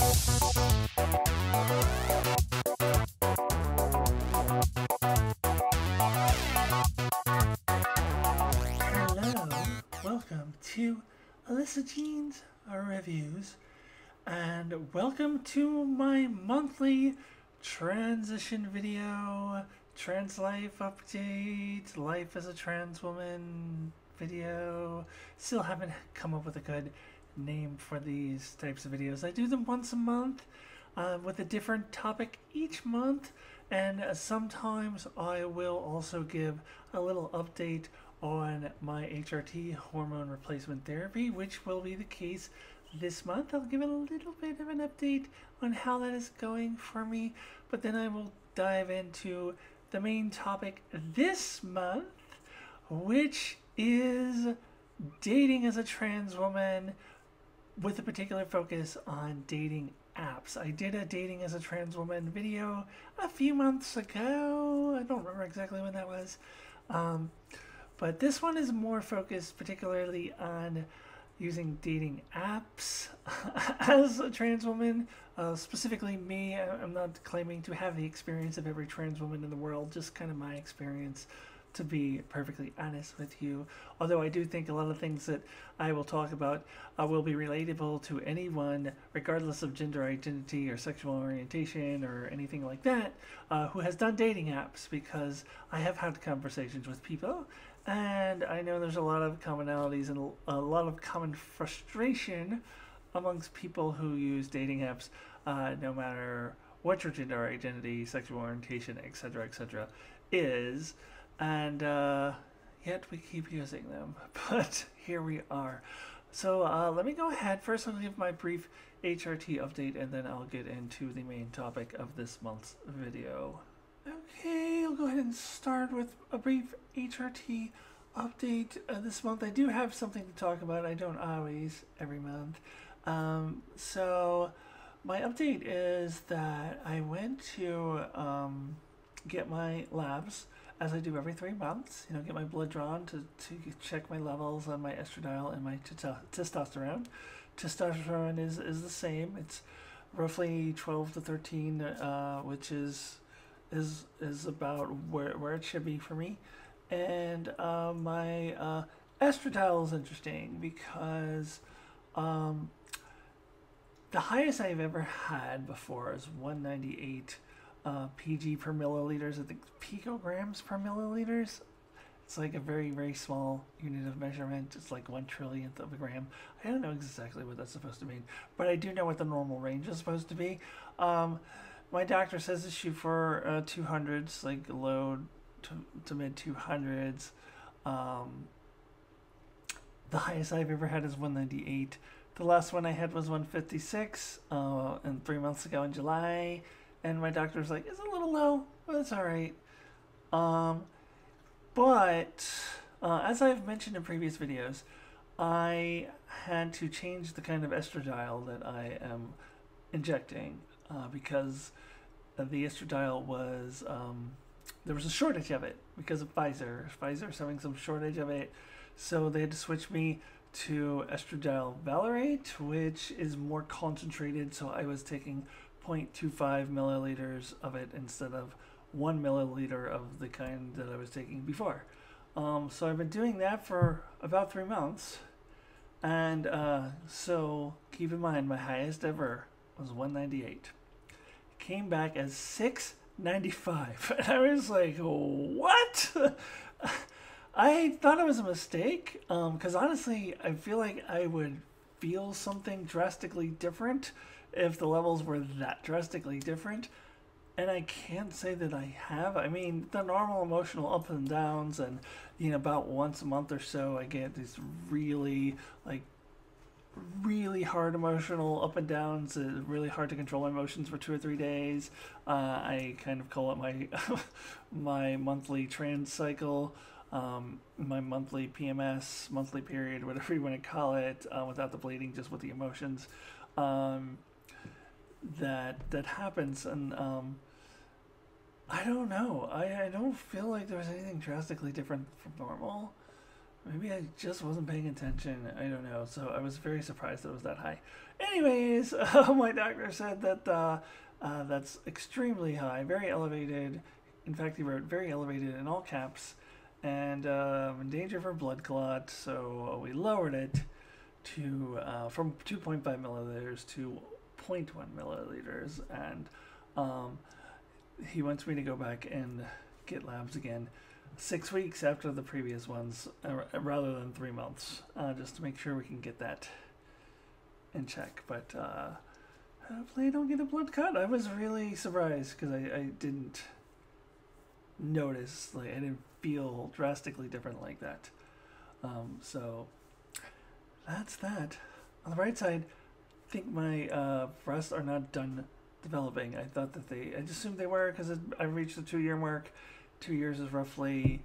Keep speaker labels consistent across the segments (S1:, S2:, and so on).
S1: Hello, welcome to Alyssa Jean's Reviews, and welcome to my monthly transition video, trans life update, life as a trans woman video. Still haven't come up with a good name for these types of videos. I do them once a month uh, with a different topic each month, and uh, sometimes I will also give a little update on my HRT hormone replacement therapy, which will be the case this month. I'll give it a little bit of an update on how that is going for me, but then I will dive into the main topic this month, which is dating as a trans woman with a particular focus on dating apps. I did a dating as a trans woman video a few months ago. I don't remember exactly when that was. Um, but this one is more focused particularly on using dating apps as a trans woman. Uh, specifically, me, I'm not claiming to have the experience of every trans woman in the world, just kind of my experience to be perfectly honest with you. Although I do think a lot of things that I will talk about uh, will be relatable to anyone, regardless of gender identity or sexual orientation or anything like that, uh, who has done dating apps, because I have had conversations with people. And I know there's a lot of commonalities and a lot of common frustration amongst people who use dating apps, uh, no matter what your gender identity, sexual orientation, etc., etc., is and uh, yet we keep using them. But here we are. So uh, let me go ahead. First, I'll give my brief HRT update, and then I'll get into the main topic of this month's video. Okay, I'll go ahead and start with a brief HRT update uh, this month. I do have something to talk about. I don't always every month. Um, so my update is that I went to um, get my labs as I do every three months. You know, get my blood drawn to, to check my levels on my estradiol and my testosterone. Testosterone is, is the same. It's roughly 12 to 13, uh, which is is is about where, where it should be for me. And uh, my uh, estradiol is interesting because um, the highest I've ever had before is 198 uh, PG per milliliters. I think picograms per milliliters. It's like a very, very small unit of measurement. It's like one trillionth of a gram. I don't know exactly what that's supposed to mean, but I do know what the normal range is supposed to be. Um, my doctor says to shoot for uh, 200s, like low to, to mid 200s. Um, the highest I've ever had is 198. The last one I had was 156, uh, and three months ago in July and my doctor was like, "It's a little low, but it's all right." Um, but uh, as I've mentioned in previous videos, I had to change the kind of estradiol that I am injecting uh, because the estradiol was um, there was a shortage of it because of Pfizer. Pfizer's having some shortage of it, so they had to switch me to estradiol valerate, which is more concentrated. So I was taking 0.25 milliliters of it instead of one milliliter of the kind that I was taking before. Um, so I've been doing that for about three months. And uh, so keep in mind, my highest ever was 198. Came back as 695. And I was like, what? I thought it was a mistake because um, honestly, I feel like I would feel something drastically different if the levels were that drastically different. And I can't say that I have. I mean, the normal emotional ups and downs, and you know, about once a month or so, I get these really like really hard emotional up and downs. It's really hard to control my emotions for two or three days. Uh, I kind of call it my my monthly trans cycle, um, my monthly PMS, monthly period, whatever you want to call it, uh, without the bleeding, just with the emotions. Um, that that happens and um, I don't know. I, I don't feel like there was anything drastically different from normal. Maybe I just wasn't paying attention. I don't know. So I was very surprised that it was that high. Anyways, uh, my doctor said that uh, uh, that's extremely high, very elevated. In fact, he wrote very elevated in all caps and uh, in danger for blood clot. So we lowered it to uh, from 2.5 milliliters to 0.1 milliliters, and um, he wants me to go back and get labs again six weeks after the previous ones, uh, rather than three months, uh, just to make sure we can get that in check. But uh, hopefully, I don't get a blood cut. I was really surprised because I, I didn't notice, like, I didn't feel drastically different like that. Um, so that's that. On the right side, think my uh, breasts are not done developing. I thought that they, I just assumed they were because I reached the two year mark. Two years is roughly,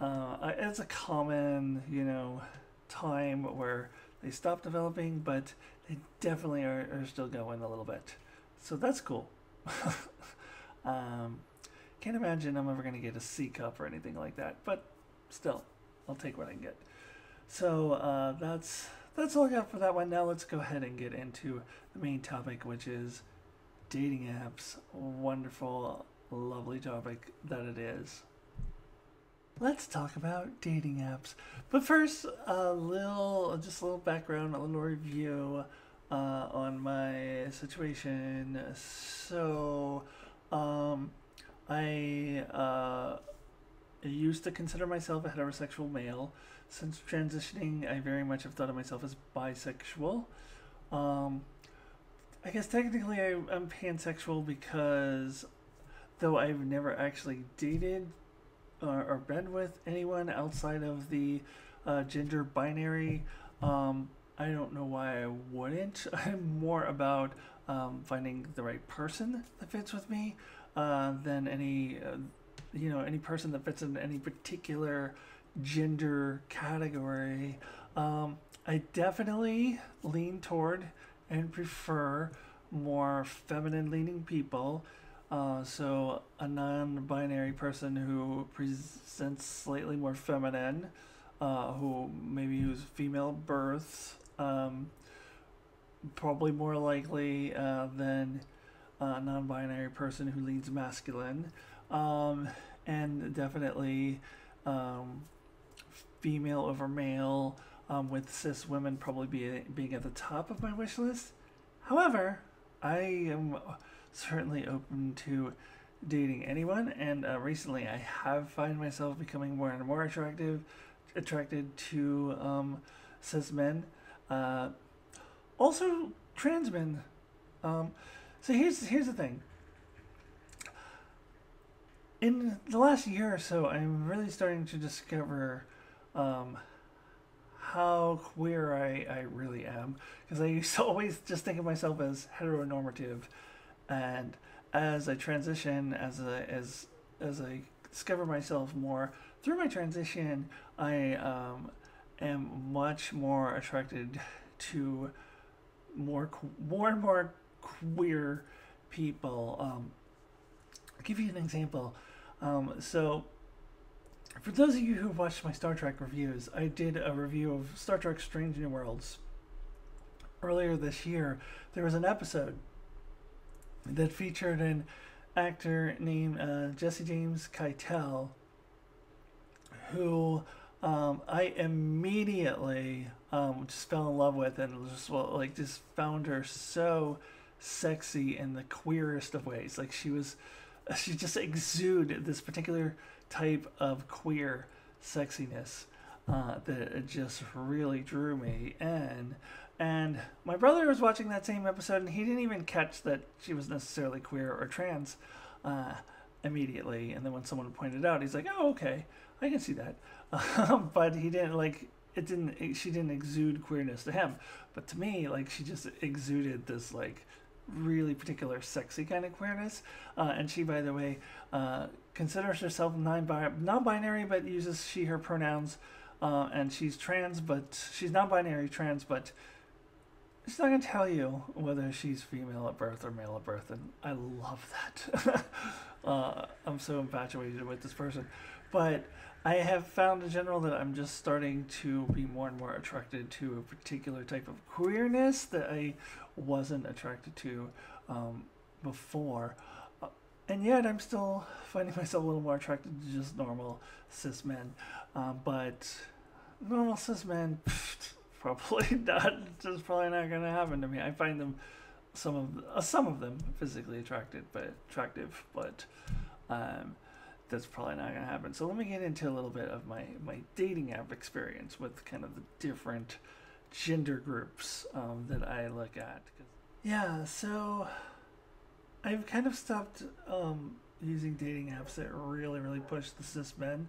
S1: uh, it's a common, you know, time where they stop developing, but they definitely are, are still going a little bit. So that's cool. um, can't imagine I'm ever going to get a C cup or anything like that, but still, I'll take what I can get. So uh, that's that's all I got for that one. Now let's go ahead and get into the main topic, which is dating apps. Wonderful, lovely topic that it is. Let's talk about dating apps. But first, a little, just a little background, a little review uh, on my situation. So, um, I uh, used to consider myself a heterosexual male. Since transitioning, I very much have thought of myself as bisexual. Um, I guess technically I, I'm pansexual because though I've never actually dated or, or been with anyone outside of the uh, gender binary, um, I don't know why I wouldn't. I'm more about um, finding the right person that fits with me uh, than any, uh, you know, any person that fits in any particular gender category. Um, I definitely lean toward and prefer more feminine leaning people. Uh, so a non-binary person who presents slightly more feminine, uh, who maybe who's female birth, um, probably more likely uh, than a non-binary person who leans masculine, um, and definitely um, female over male, um, with cis women probably be, being at the top of my wish list. However, I am certainly open to dating anyone, and uh, recently I have found myself becoming more and more attractive, attracted to um, cis men, uh, also trans men. Um, so here's here's the thing in the last year or so, I'm really starting to discover um, how queer I, I really am. Because I used to always just think of myself as heteronormative. And as I transition, as, a, as, as I discover myself more through my transition, I um, am much more attracted to more, more and more queer people. Um, I'll give you an example. Um, so, for those of you who watched my Star Trek reviews, I did a review of Star Trek Strange New Worlds. Earlier this year, there was an episode that featured an actor named uh, Jesse James Keitel, who um, I immediately um, just fell in love with and just well, like just found her so sexy in the queerest of ways. Like she was she just exuded this particular type of queer sexiness uh, that just really drew me in. And my brother was watching that same episode, and he didn't even catch that she was necessarily queer or trans uh, immediately. And then when someone pointed out, he's like, "Oh, okay, I can see that," but he didn't like it. Didn't she didn't exude queerness to him, but to me, like she just exuded this like really particular sexy kind of queerness. Uh, and she, by the way, uh, considers herself non-binary, but uses she/her pronouns. Uh, and she's trans, but she's non-binary trans, but she's not gonna tell you whether she's female at birth or male at birth, and I love that. uh, I'm so infatuated with this person. but I have found in general that I'm just starting to be more and more attracted to a particular type of queerness that I wasn't attracted to um, before. And yet I'm still finding myself a little more attracted to just normal cis men. Um, but normal cis men, probably not, just probably not going to happen to me. I find them, some of, uh, some of them physically attractive, but attractive, but um, that's probably not going to happen. So let me get into a little bit of my, my dating app experience with kind of the different gender groups um, that I look at. Yeah, so I've kind of stopped um, using dating apps that really, really push the cis men.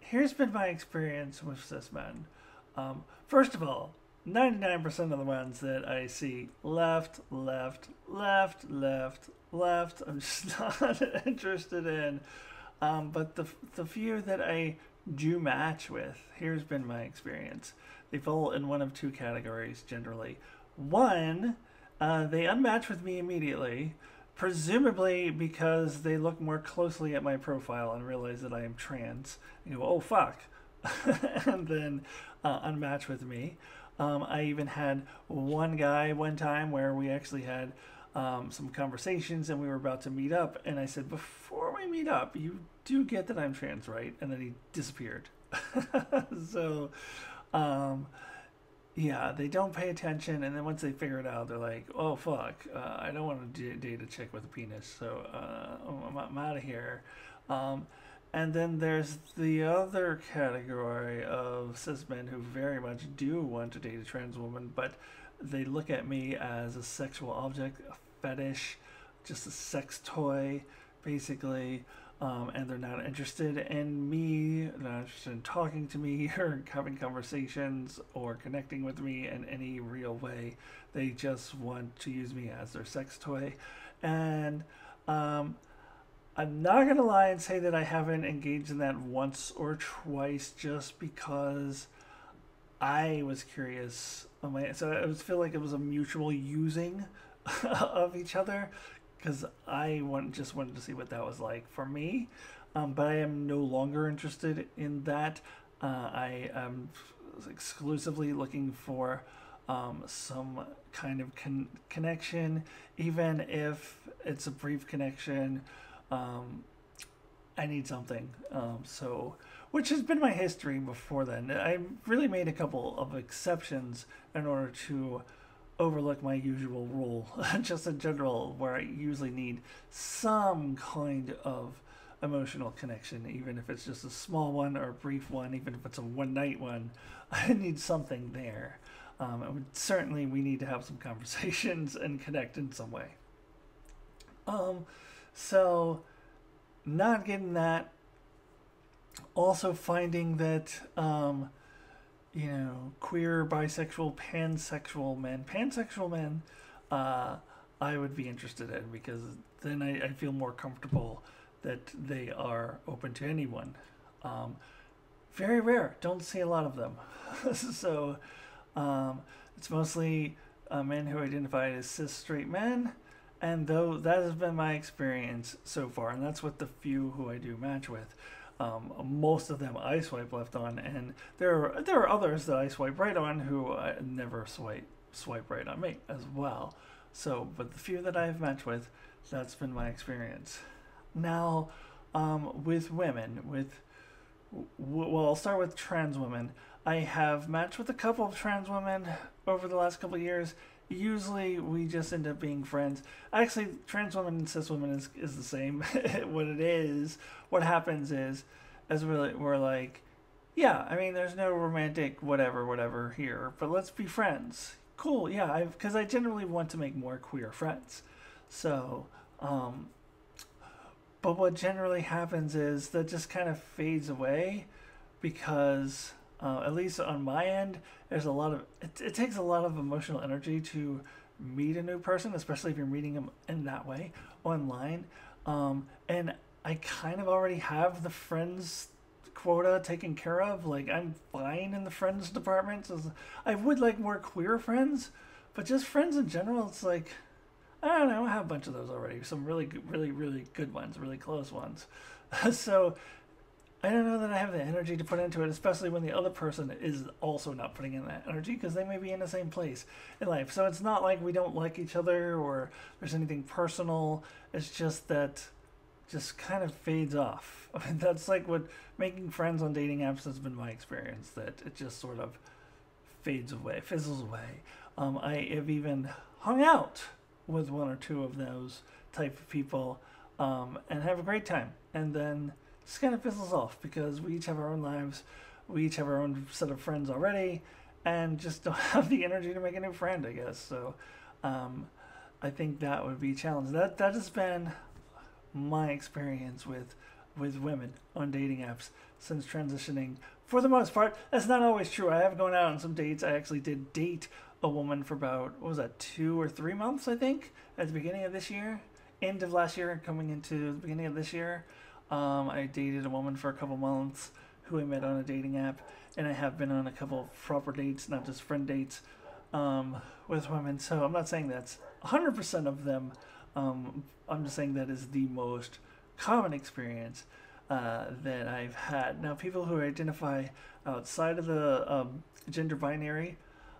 S1: Here's been my experience with cis men. Um, first of all, 99% of the ones that I see left, left, left, left, left, I'm just not interested in. Um, but the, the few that I do match with, here's been my experience. They fall in one of two categories generally. One, uh, they unmatch with me immediately, presumably because they look more closely at my profile and realize that I am trans. You go, oh fuck, and then uh, unmatch with me. Um, I even had one guy one time where we actually had um, some conversations and we were about to meet up. And I said, Before we meet up, you do get that I'm trans, right? And then he disappeared. so, um, yeah, they don't pay attention. And then once they figure it out, they're like, Oh, fuck, uh, I don't want to date a chick with a penis. So uh, I'm, I'm out of here. Um, and then there's the other category of cis men who very much do want to date a trans woman, but they look at me as a sexual object, a fetish, just a sex toy, basically. Um, and they're not interested in me, not interested in talking to me or having conversations or connecting with me in any real way. They just want to use me as their sex toy. And um, I'm not going to lie and say that I haven't engaged in that once or twice just because I was curious. So I feel like it was a mutual using of each other because I want, just wanted to see what that was like for me. Um, but I am no longer interested in that. Uh, I am exclusively looking for um, some kind of con- connection, even if it's a brief connection. Um, I need something. Um, so which has been my history before then. I really made a couple of exceptions in order to overlook my usual rule, just in general, where I usually need some kind of emotional connection, even if it's just a small one or a brief one, even if it's a one night one. I need something there. Um, and certainly, we need to have some conversations and connect in some way. Um, so, not getting that also finding that um, you know queer, bisexual, pansexual men, pansexual men, uh, I would be interested in because then I, I, feel more comfortable that they are open to anyone. Um, very rare. Don't see a lot of them. so um, it's mostly uh, men who identify as cis straight men. And though that has been my experience so far, and that's what the few who I do match with. Um, most of them I swipe left on, and there are, there are others that I swipe right on who I never swipe swipe right on me as well. So, but the few that I've matched with, that's been my experience. Now, um, with women, with well, I'll start with trans women. I have matched with a couple of trans women over the last couple of years. Usually, we just end up being friends. Actually, trans women and cis women is, is the same. what it is, what happens is, as we're, we're like, yeah, I mean, there's no romantic whatever, whatever here, but let's be friends. Cool, yeah, because I, generally want to make more queer friends. So, um, but what generally happens is that just kind of fades away because uh, at least on my end, there's a lot of it, it takes a lot of emotional energy to meet a new person, especially if you're meeting them in that way online. Um, and I kind of already have the friends quota taken care of. Like I'm fine in the friends department. So I would like more queer friends, but just friends in general, it's like I don't know. I have a bunch of those already. Some really, really, really good ones, really close ones. so I don't know that I have the energy to put into it, especially when the other person is also not putting in that energy because they may be in the same place in life. So it's not like we don't like each other or there's anything personal. It's just that just kind of fades off. I mean, that's like what making friends on dating apps has been my experience, that it just sort of fades away, fizzles away. Um, I have even hung out with one or two of those type of people um, and have a great time. And then just kind of fizzles off because we each have our own lives, we each have our own set of friends already, and just don't have the energy to make a new friend, I guess. So um, I think that would be a challenge. That that has been my experience with with women on dating apps since transitioning. For the most part, that's not always true. I have gone out on some dates. I actually did date a woman for about what was that two or three months, I think, at the beginning of this year, end of last year, coming into the beginning of this year. Um, I dated a woman for a couple months who I met on a dating app, and I have been on a couple proper dates, not just friend dates, um, with women. So I'm not saying that's 100% of them. Um, I'm just saying that is the most common experience uh, that I've had. Now, people who identify outside of the um, gender binary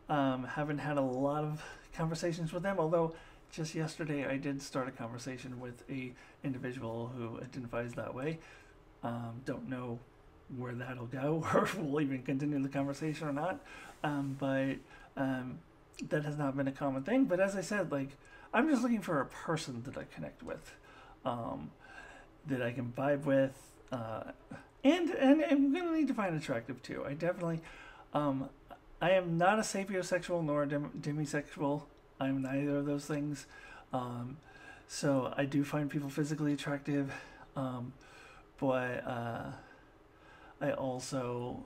S1: um, haven't had a lot of conversations with them, although just yesterday I did start a conversation with a individual who identifies that way. Um, don't know where that'll go or if we'll even continue the conversation or not. Um, but um, that has not been a common thing. But as I said, like I'm just looking for a person that I connect with, um, that I can vibe with, uh, and and I'm gonna need to find attractive too. I definitely, um, I am not a sapiosexual nor a dem- demisexual. I'm neither of those things. Um, so I do find people physically attractive, um, but uh, I also,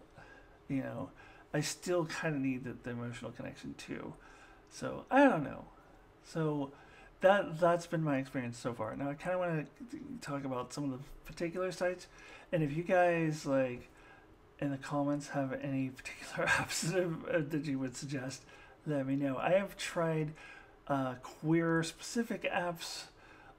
S1: you know, I still kind of need the, the, emotional connection too. So I don't know. So that that's been my experience so far. Now I kind of want to talk about some of the particular sites, and if you guys like in the comments have any particular apps that, that you would suggest, let me know. I have tried uh, queer specific apps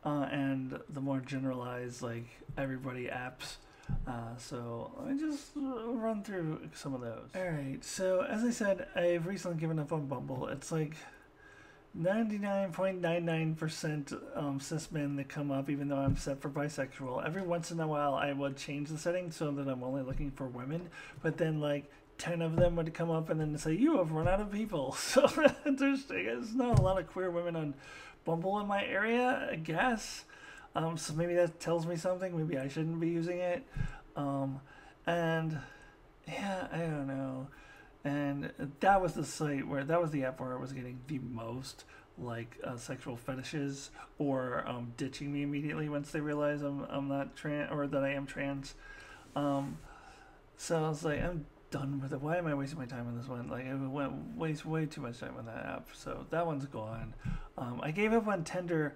S1: uh, and the more generalized, like everybody apps. Uh, so let me just run through some of those. All right. So as I said, I've recently given up on Bumble. It's like 99.99% um, cis men that come up, even though I'm set for bisexual. Every once in a while, I would change the setting so that I'm only looking for women. But then, like, 10 of them would come up and then say, You have run out of people. So there's, there's not a lot of queer women on Bumble in my area, I guess. Um, so maybe that tells me something. Maybe I shouldn't be using it. Um, and yeah, I don't know. And that was the site where that was the app where I was getting the most like uh, sexual fetishes or um, ditching me immediately once they realize I'm I'm not trans or that I am trans. Um, so I was like, I'm done with it. Why am I wasting my time on this one? Like I went waste way too much time on that app. So that one's gone. Um, I gave up on Tinder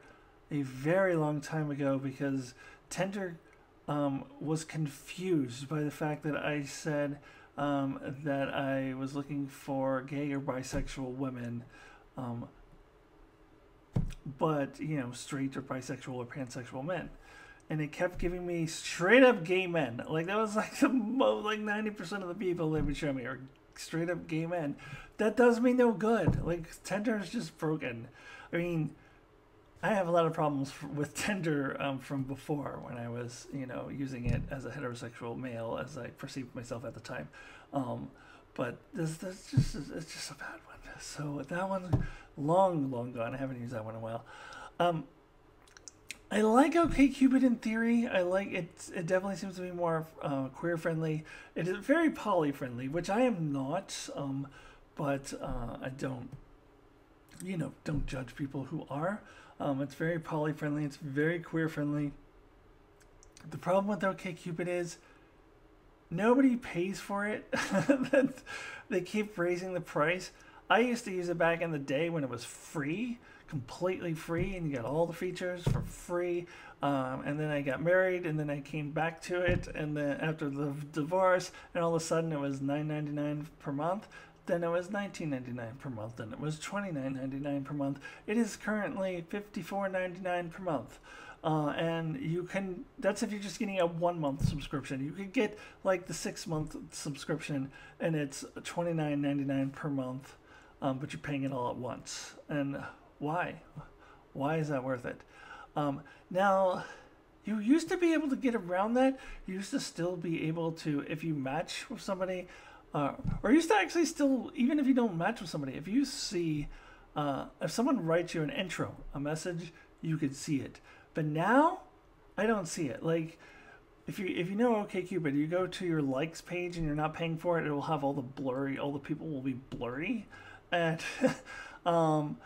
S1: a very long time ago because Tinder um, was confused by the fact that I said um, that I was looking for gay or bisexual women. Um, but you know, straight or bisexual or pansexual men and it kept giving me straight up gay men. Like that was like the most, like ninety percent of the people they would show me are straight up gay men. That does me no good. Like Tinder is just broken. I mean, I have a lot of problems with Tinder um, from before when I was, you know, using it as a heterosexual male as I perceived myself at the time. Um, but this, this just it's just a bad one. So that one's long, long gone. I haven't used that one in a while. Um, I like OkCupid in theory. I like it. It definitely seems to be more uh, queer friendly. It is very poly friendly, which I am not. Um, but uh, I don't, you know, don't judge people who are. Um, it's very poly friendly. It's very queer friendly. The problem with OkCupid is nobody pays for it. they keep raising the price. I used to use it back in the day when it was free completely free and you got all the features for free. Um, and then I got married and then I came back to it and then after the divorce and all of a sudden it was $9.99 per month. then it was $19.99 per month, then it was $29.99 per month. It is currently $54.99 per month. Uh, and you can, that's if you're just getting a one month subscription. You could get like the six month subscription and it's $29.99 per month, um, but you're paying it all at once. And why? Why is that worth it? Um, now, you used to be able to get around that. You used to still be able to, if you match with somebody, uh, or used to actually still, even if you don't match with somebody, if you see, uh, if someone writes you an intro, a message, you could see it. But now, I don't see it. Like, if you if you know OkCupid, you go to your likes page and you're not paying for it, it will have all the blurry, all the people will be blurry, and um,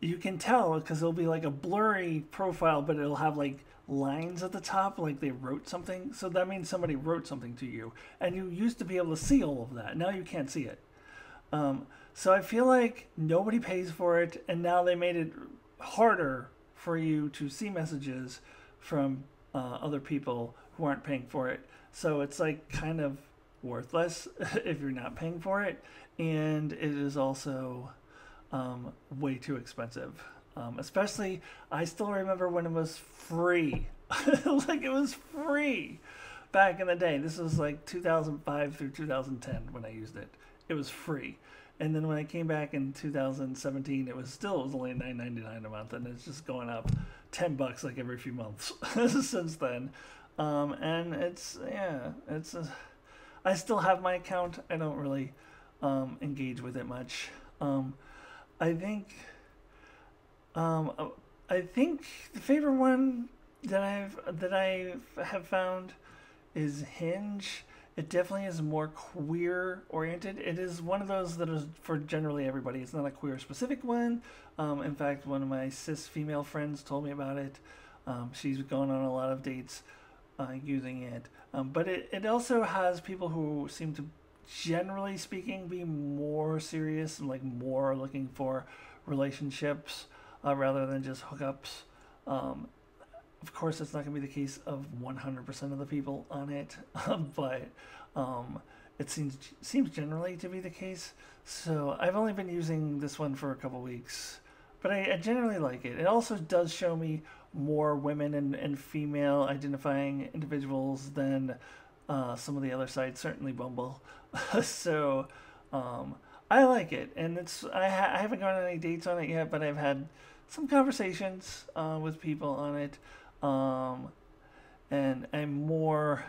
S1: you can tell because it'll be like a blurry profile, but it'll have like lines at the top, like they wrote something. So that means somebody wrote something to you, and you used to be able to see all of that. Now you can't see it. Um, so I feel like nobody pays for it, and now they made it harder for you to see messages from uh, other people who aren't paying for it. So it's like kind of worthless if you're not paying for it, and it is also um, way too expensive. Um, especially, I still remember when it was free. like it was free back in the day. This was like 2005 through 2010 when I used it. It was free. And then when I came back in 2017, it was still it was only 9.99 a month, and it's just going up 10 bucks like every few months since then. Um, and it's yeah, it's I still have my account. I don't really um, engage with it much. Um, I think um, I think the favorite one that I've that I have found is Hinge. It definitely is more queer oriented. It is one of those that is for generally everybody. It's not a queer specific one. Um, in fact, one of my cis female friends told me about it. Um, she's gone on a lot of dates uh, using it. Um, but it, it also has people who seem to, generally speaking, be more serious and like more looking for relationships uh, rather than just hookups. Um, of course, it's not going to be the case of 100% of the people on it, but um, it seems seems generally to be the case. So I've only been using this one for a couple weeks, but I, I generally like it. It also does show me more women and, and female identifying individuals than uh, some of the other sites, certainly Bumble. so um, I like it, and it's I, ha- I haven't gone on any dates on it yet, but I've had some conversations uh, with people on it, um, and I'm more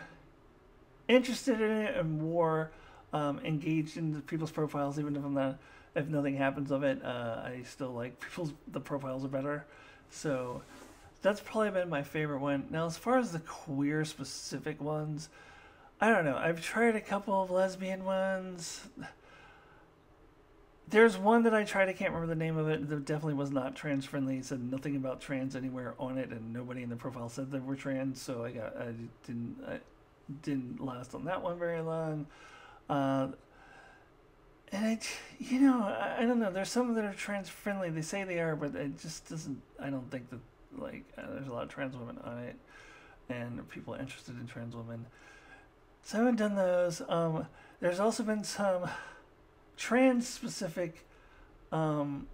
S1: interested in it and more um, engaged in people's profiles, even if I'm not if nothing happens of it. Uh, I still like people's the profiles are better, so that's probably been my favorite one. Now, as far as the queer specific ones, I don't know. I've tried a couple of lesbian ones there's one that I tried. I can't remember the name of it. That definitely was not trans friendly. It said nothing about trans anywhere on it, and nobody in the profile said they were trans. So I got I didn't I didn't last on that one very long. Uh, and I, you know, I, I, don't know. There's some that are trans friendly. They say they are, but it just doesn't. I don't think that like uh, there's a lot of trans women on it, and people interested in trans women. So I haven't done those. Um, there's also been some trans specific um,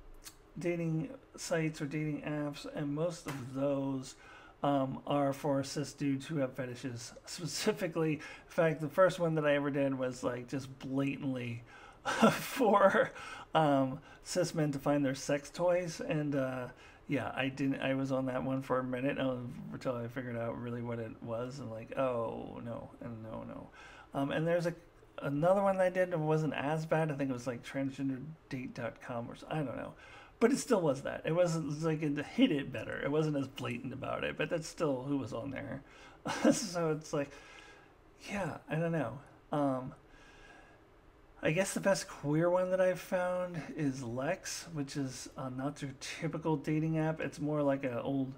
S1: dating sites or dating apps, and most of those um, are for cis dudes who have fetishes. Specifically, in fact, the first one that I ever did was like just blatantly for um, cis men to find their sex toys, and uh, yeah, I didn't. I was on that one for a minute until I figured out really what it was, and like, oh no, and no, no. Um, and there's a another one that I did and wasn't as bad. I think it was like transgenderdate.com or I don't know. But it still was that. It wasn't it was like it hit it better. It wasn't as blatant about it, but that's still who was on there. so it's like, yeah, I don't know. Um, I guess the best queer one that I've found is Lex, which is not your typical dating app. It's more like an old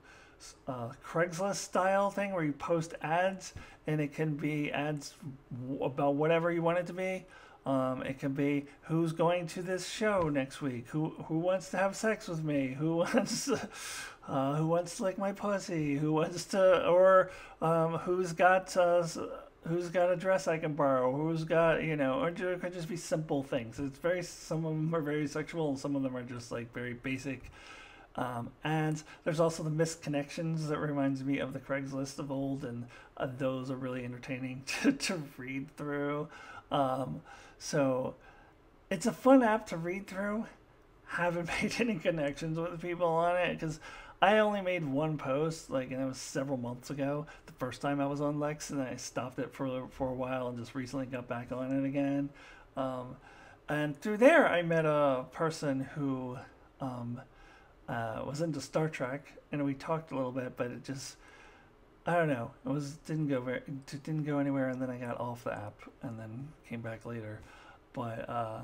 S1: uh, Craigslist style thing where you post ads and it can be ads about whatever you want it to be. Um, it can be who's going to this show next week, who who wants to have sex with me, who wants uh, who wants to lick my pussy, who wants to or um, who's got uh, who's got a dress I can borrow, who's got you know, or it could just be simple things. It's very some of them are very sexual, some of them are just like very basic. Um, and there's also the missed connections that reminds me of the Craigslist of old, and uh, those are really entertaining to, to read through. Um, so it's a fun app to read through. Haven't made any connections with people on it because I only made one post, like, and it was several months ago. The first time I was on Lex, and I stopped it for for a while, and just recently got back on it again. Um, and through there, I met a person who um, uh, was into Star Trek, and we talked a little bit, but it just I don't know. It was didn't go very didn't go anywhere, and then I got off the app, and then came back later. But uh,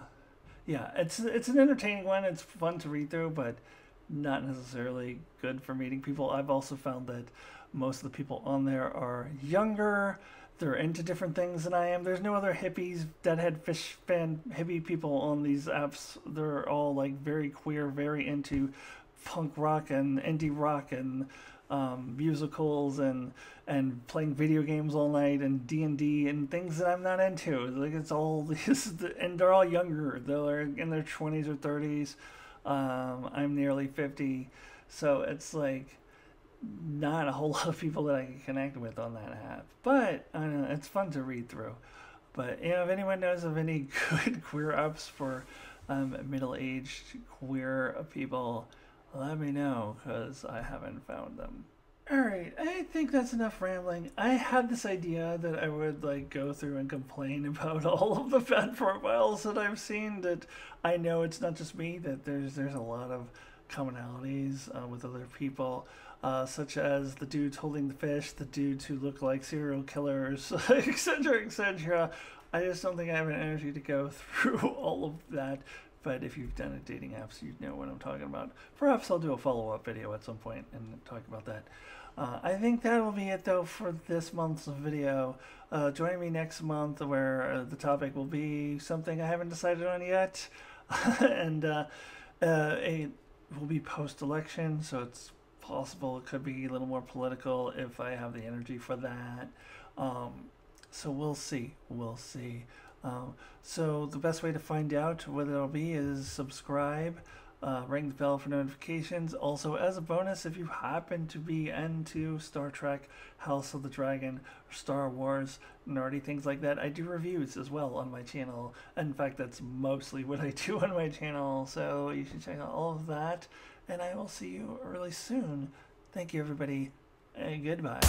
S1: yeah, it's it's an entertaining one. It's fun to read through, but not necessarily good for meeting people. I've also found that most of the people on there are younger. They're into different things than I am. There's no other hippies, deadhead Phish fan hippie people on these apps. They're all like very queer, very into punk rock and indie rock and um, musicals and and playing video games all night and D and D and things that I'm not into. Like it's all this, and they're all younger. They're in their twenties or thirties. Um, I'm nearly 50, so it's like not a whole lot of people that I can connect with on that app. But I know, it's fun to read through. But you know, if anyone knows of any good queer apps for um, middle-aged queer people, let me know because I haven't found them. Alright, I think that's enough rambling. I had this idea that I would like go through and complain about all of the bad profiles that I've seen that I know it's not just me, that there's there's a lot of commonalities uh, with other people, uh, such as the dudes holding the fish, the dudes who look like serial killers, etc., etc. I just don't think I have an energy to go through all of that. But if you've done a dating apps, you know what I'm talking about. Perhaps I'll do a follow-up video at some point and talk about that. Uh, I think that will be it though for this month's video. Uh, join me next month where uh, the topic will be something I haven't decided on yet. and uh, uh, it will be post-election, so it's possible it could be a little more political if I have the energy for that. Um, so we'll see. We'll see. Um, so the best way to find out what it'll be is subscribe, uh, ring the bell for notifications. Also, as a bonus, if you happen to be into Star Trek, House of the Dragon, Star Wars, nerdy things like that, I do reviews as well on my channel. In fact, that's mostly what I do on my channel. So you should check out all of that. And I will see you really soon. Thank you, everybody, and goodbye.